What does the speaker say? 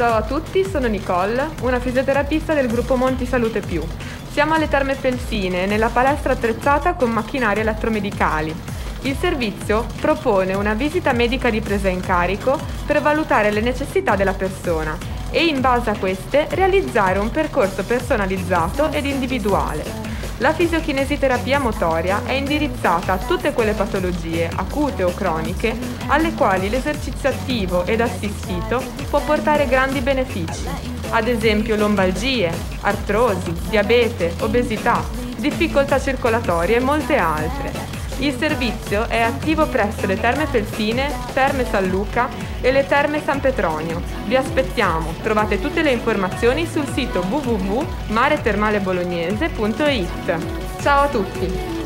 Ciao a tutti, sono Nicole, una fisioterapista del gruppo Monti Salute Più. Siamo alle Terme Felsine, nella palestra attrezzata con macchinari elettromedicali. Il servizio propone una visita medica di presa in carico per valutare le necessità della persona e in base a queste realizzare un percorso personalizzato ed individuale. La fisiochinesiterapia motoria è indirizzata a tutte quelle patologie, acute o croniche, alle quali l'esercizio attivo ed assistito può portare grandi benefici, ad esempio lombalgie, artrosi, diabete, obesità, difficoltà circolatorie e molte altre. Il servizio è attivo presso le Terme Felsine, Terme San Luca e le Terme San Petronio. Vi aspettiamo, trovate tutte le informazioni sul sito www.maretermalebolognese.it. Ciao a tutti!